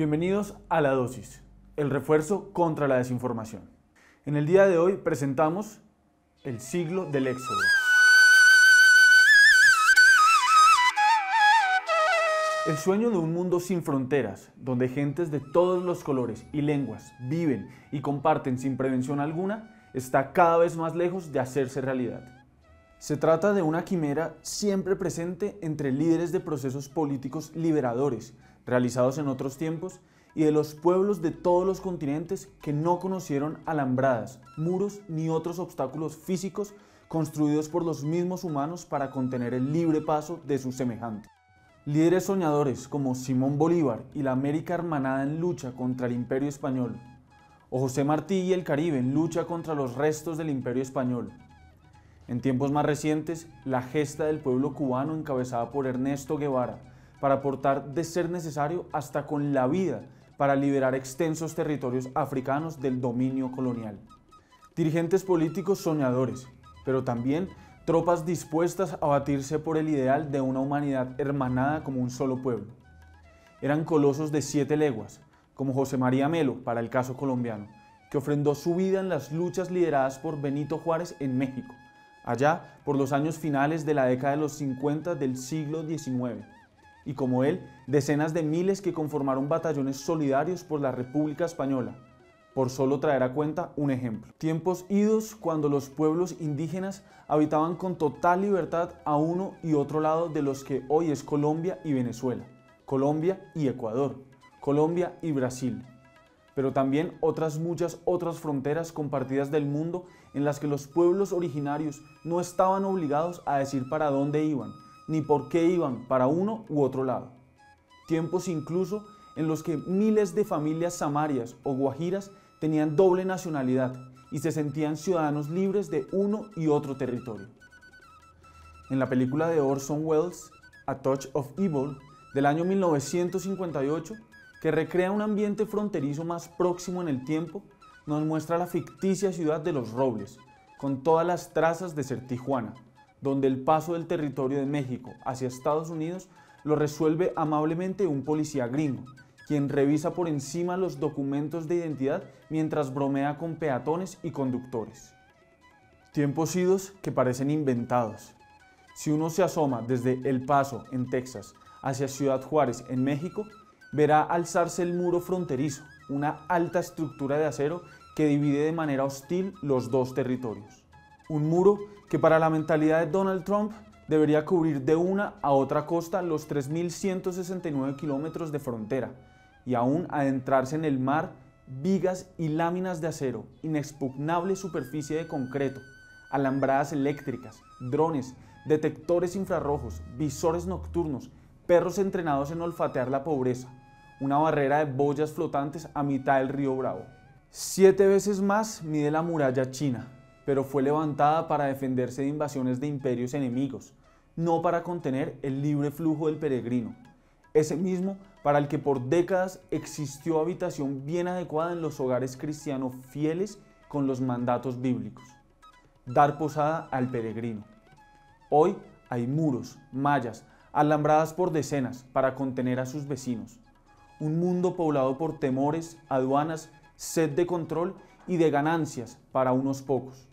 Bienvenidos a La Dosis, el refuerzo contra la desinformación. En el día de hoy presentamos el siglo del éxodo. El sueño de un mundo sin fronteras, donde gentes de todos los colores y lenguas viven y comparten sin prevención alguna, está cada vez más lejos de hacerse realidad. Se trata de una quimera siempre presente entre líderes de procesos políticos liberadores, realizados en otros tiempos, y de los pueblos de todos los continentes que no conocieron alambradas, muros ni otros obstáculos físicos construidos por los mismos humanos para contener el libre paso de sus semejantes. Líderes soñadores como Simón Bolívar y la América hermanada en lucha contra el Imperio Español, o José Martí y el Caribe en lucha contra los restos del Imperio Español. En tiempos más recientes, la gesta del pueblo cubano encabezada por Ernesto Guevara, para aportar de ser necesario hasta con la vida para liberar extensos territorios africanos del dominio colonial. Dirigentes políticos soñadores, pero también tropas dispuestas a batirse por el ideal de una humanidad hermanada como un solo pueblo. Eran colosos de siete leguas, como José María Melo para el caso colombiano, que ofrendó su vida en las luchas lideradas por Benito Juárez en México, allá por los años finales de la década de los 50 del siglo XIX y como él, decenas de miles que conformaron batallones solidarios por la República Española, por solo traer a cuenta un ejemplo. Tiempos idos cuando los pueblos indígenas habitaban con total libertad a uno y otro lado de los que hoy es Colombia y Venezuela, Colombia y Ecuador, Colombia y Brasil, pero también otras muchas otras fronteras compartidas del mundo en las que los pueblos originarios no estaban obligados a decir para dónde iban, ni por qué iban para uno u otro lado. Tiempos incluso en los que miles de familias samarias o guajiras tenían doble nacionalidad y se sentían ciudadanos libres de uno y otro territorio. En la película de Orson Welles, A Touch of Evil, del año 1958, que recrea un ambiente fronterizo más próximo en el tiempo, nos muestra la ficticia ciudad de Los Robles, con todas las trazas de ser Tijuana, donde el paso del territorio de México hacia Estados Unidos lo resuelve amablemente un policía gringo, quien revisa por encima los documentos de identidad mientras bromea con peatones y conductores. Tiempos idos que parecen inventados. Si uno se asoma desde El Paso, en Texas, hacia Ciudad Juárez, en México, verá alzarse el muro fronterizo, una alta estructura de acero que divide de manera hostil los dos territorios. Un muro que para la mentalidad de Donald Trump debería cubrir de una a otra costa los 3.169 kilómetros de frontera y aún adentrarse en el mar vigas y láminas de acero, inexpugnable superficie de concreto, alambradas eléctricas, drones, detectores infrarrojos, visores nocturnos, perros entrenados en olfatear la pobreza, una barrera de boyas flotantes a mitad del río Bravo. Siete veces más mide la muralla china, pero fue levantada para defenderse de invasiones de imperios enemigos, no para contener el libre flujo del peregrino, ese mismo para el que por décadas existió habitación bien adecuada en los hogares cristianos fieles con los mandatos bíblicos, dar posada al peregrino. Hoy hay muros, mallas, alambradas por decenas para contener a sus vecinos, un mundo poblado por temores, aduanas, sed de control y de ganancias para unos pocos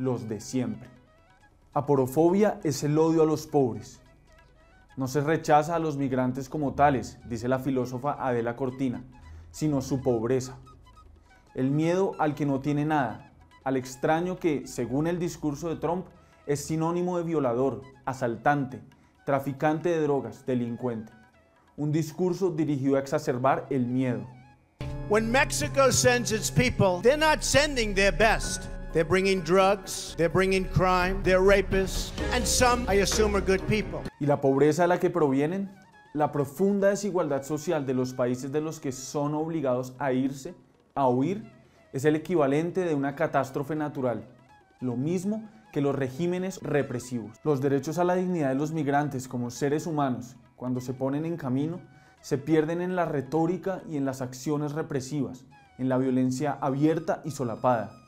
los de siempre. Aporofobia es el odio a los pobres. No se rechaza a los migrantes como tales, dice la filósofa Adela Cortina, sino su pobreza. El miedo al que no tiene nada, al extraño que, según el discurso de Trump, es sinónimo de violador, asaltante, traficante de drogas, delincuente. Un discurso dirigido a exacerbar el miedo. When Mexico sends its people, they're not sending their best. They're bringing drugs, they're bringing crime, they're rapists, and some, I assume, are good people. ¿Y la pobreza de la que provienen? La profunda desigualdad social de los países de los que son obligados a irse, a huir, es el equivalente de una catástrofe natural. Lo mismo que los regímenes represivos. Los derechos a la dignidad de los migrantes como seres humanos, cuando se ponen en camino, se pierden en la retórica y en las acciones represivas, en la violencia abierta y solapada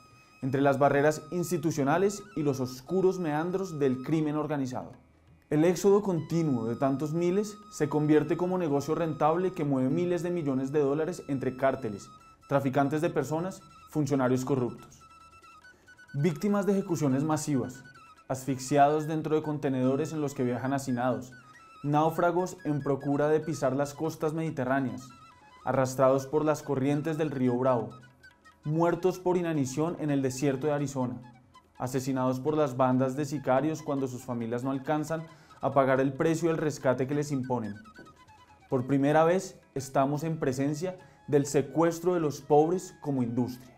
entre las barreras institucionales y los oscuros meandros del crimen organizado. El éxodo continuo de tantos miles se convierte como negocio rentable que mueve miles de millones de dólares entre cárteles, traficantes de personas, funcionarios corruptos. Víctimas de ejecuciones masivas, asfixiados dentro de contenedores en los que viajan hacinados, náufragos en procura de pisar las costas mediterráneas, arrastrados por las corrientes del río Bravo, muertos por inanición en el desierto de Arizona, asesinados por las bandas de sicarios cuando sus familias no alcanzan a pagar el precio del rescate que les imponen. Por primera vez estamos en presencia del secuestro de los pobres como industria.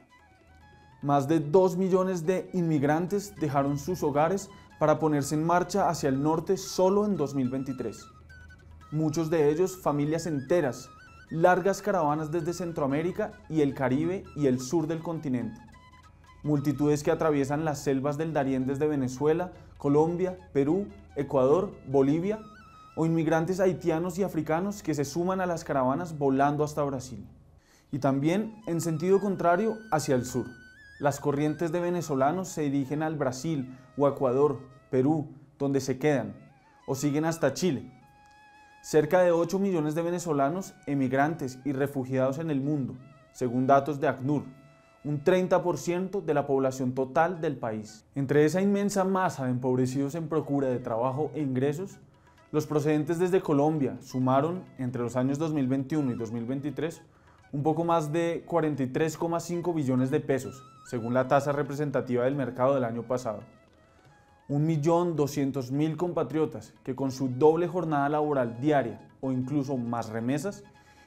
Más de 2 millones de inmigrantes dejaron sus hogares para ponerse en marcha hacia el norte solo en 2023. Muchos de ellos familias enteras, largas caravanas desde Centroamérica y el Caribe y el sur del continente. Multitudes que atraviesan las selvas del Darién desde Venezuela, Colombia, Perú, Ecuador, Bolivia, o inmigrantes haitianos y africanos que se suman a las caravanas volando hasta Brasil. Y también, en sentido contrario, hacia el sur. Las corrientes de venezolanos se dirigen al Brasil o Ecuador, Perú, donde se quedan, o siguen hasta Chile. Cerca de 8 millones de venezolanos emigrantes y refugiados en el mundo, según datos de ACNUR, un 30% de la población total del país. Entre esa inmensa masa de empobrecidos en procura de trabajo e ingresos, los procedentes desde Colombia sumaron entre los años 2021 y 2023 un poco más de 43,5 billones de pesos, según la tasa representativa del mercado del año pasado. 1.200.000 compatriotas que con su doble jornada laboral diaria o incluso más remesas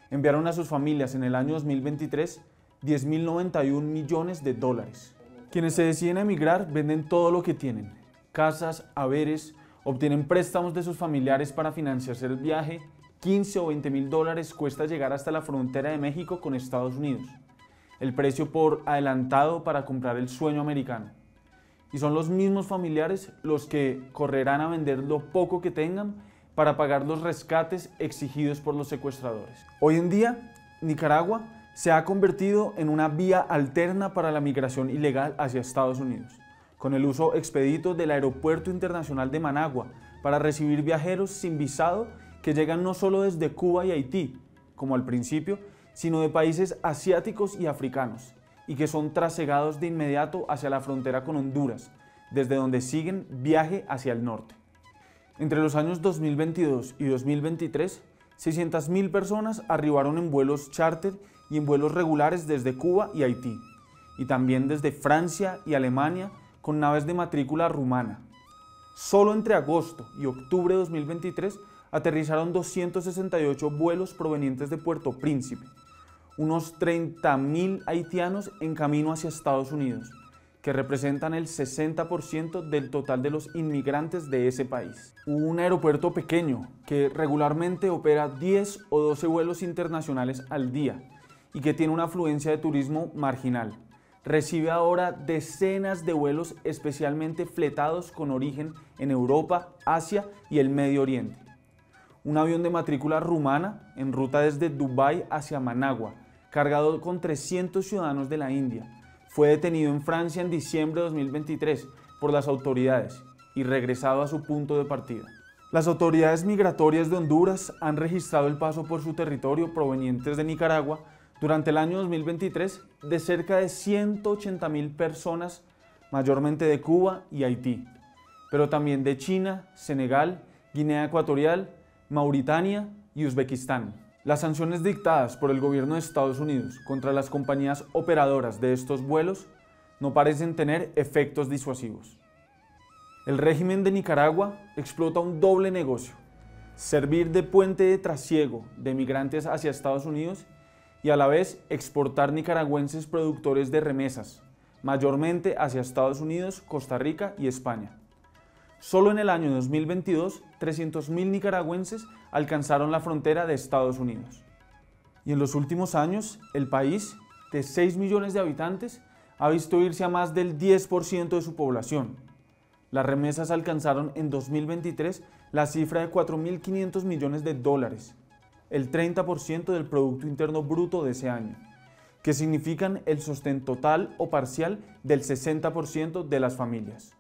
enviaron a sus familias en el año 2023 10.091 millones de dólares. Quienes se deciden a emigrar venden todo lo que tienen, casas, haberes, obtienen préstamos de sus familiares para financiarse el viaje, 15 o 20 mil dólares cuesta llegar hasta la frontera de México con Estados Unidos, el precio por adelantado para comprar el sueño americano. Y son los mismos familiares los que correrán a vender lo poco que tengan para pagar los rescates exigidos por los secuestradores. Hoy en día, Nicaragua se ha convertido en una vía alterna para la migración ilegal hacia Estados Unidos, con el uso expedito del Aeropuerto Internacional de Managua para recibir viajeros sin visado que llegan no solo desde Cuba y Haití, como al principio, sino de países asiáticos y africanos, y que son trasegados de inmediato hacia la frontera con Honduras, desde donde siguen viaje hacia el norte. Entre los años 2022 y 2023, 600.000 personas arribaron en vuelos charter y en vuelos regulares desde Cuba y Haití, y también desde Francia y Alemania con naves de matrícula rumana. Solo entre agosto y octubre de 2023 aterrizaron 268 vuelos provenientes de Puerto Príncipe, unos 30.000 haitianos en camino hacia Estados Unidos, que representan el 60% del total de los inmigrantes de ese país. Un aeropuerto pequeño que regularmente opera 10 o 12 vuelos internacionales al día y que tiene una afluencia de turismo marginal. Recibe ahora decenas de vuelos especialmente fletados con origen en Europa, Asia y el Medio Oriente. Un avión de matrícula rumana en ruta desde Dubái hacia Managua cargado con 300 ciudadanos de la India. Fue detenido en Francia en diciembre de 2023 por las autoridades y regresado a su punto de partida. Las autoridades migratorias de Honduras han registrado el paso por su territorio provenientes de Nicaragua durante el año 2023 de cerca de 180 mil personas, mayormente de Cuba y Haití, pero también de China, Senegal, Guinea Ecuatorial, Mauritania y Uzbekistán. Las sanciones dictadas por el gobierno de Estados Unidos contra las compañías operadoras de estos vuelos no parecen tener efectos disuasivos. El régimen de Nicaragua explota un doble negocio, servir de puente de trasiego de migrantes hacia Estados Unidos y a la vez exportar nicaragüenses productores de remesas, mayormente hacia Estados Unidos, Costa Rica y España. Solo en el año 2022, 300.000 nicaragüenses alcanzaron la frontera de Estados Unidos. Y en los últimos años, el país, de 6 millones de habitantes, ha visto irse a más del 10% de su población. Las remesas alcanzaron en 2023 la cifra de 4.500 millones de dólares, el 30% del Producto Interno Bruto de ese año, que significan el sostén total o parcial del 60% de las familias.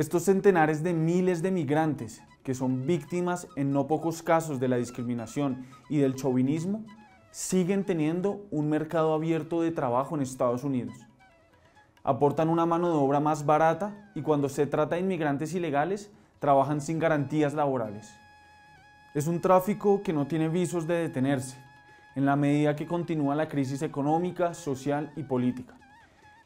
Estos centenares de miles de migrantes que son víctimas en no pocos casos de la discriminación y del chauvinismo, siguen teniendo un mercado abierto de trabajo en Estados Unidos. Aportan una mano de obra más barata y cuando se trata de inmigrantes ilegales, trabajan sin garantías laborales. Es un tráfico que no tiene visos de detenerse, en la medida que continúa la crisis económica, social y política.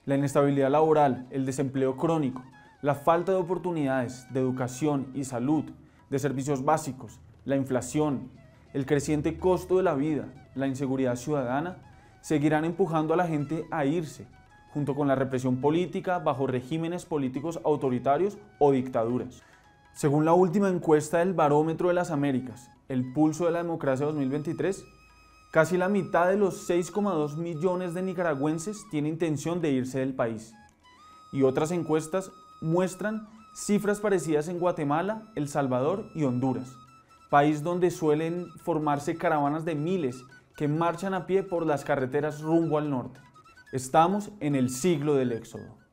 La inestabilidad laboral, el desempleo crónico, la falta de oportunidades de educación y salud, de servicios básicos, la inflación, el creciente costo de la vida, la inseguridad ciudadana, seguirán empujando a la gente a irse, junto con la represión política bajo regímenes políticos autoritarios o dictaduras. Según la última encuesta del Barómetro de las Américas, el Pulso de la Democracia 2023, casi la mitad de los 6,2 millones de nicaragüenses tiene intención de irse del país. Y otras encuestas muestran cifras parecidas en Guatemala, El Salvador y Honduras, país donde suelen formarse caravanas de miles que marchan a pie por las carreteras rumbo al norte. Estamos en el siglo del éxodo.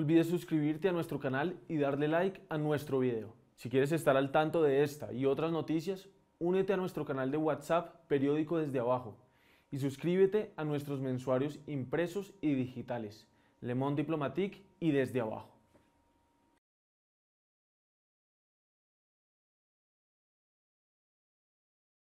Olvides suscribirte a nuestro canal y darle like a nuestro video. Si quieres estar al tanto de esta y otras noticias, únete a nuestro canal de WhatsApp Periódico desde abajo y suscríbete a nuestros mensuarios impresos y digitales, Le Monde Diplomatique y desde abajo.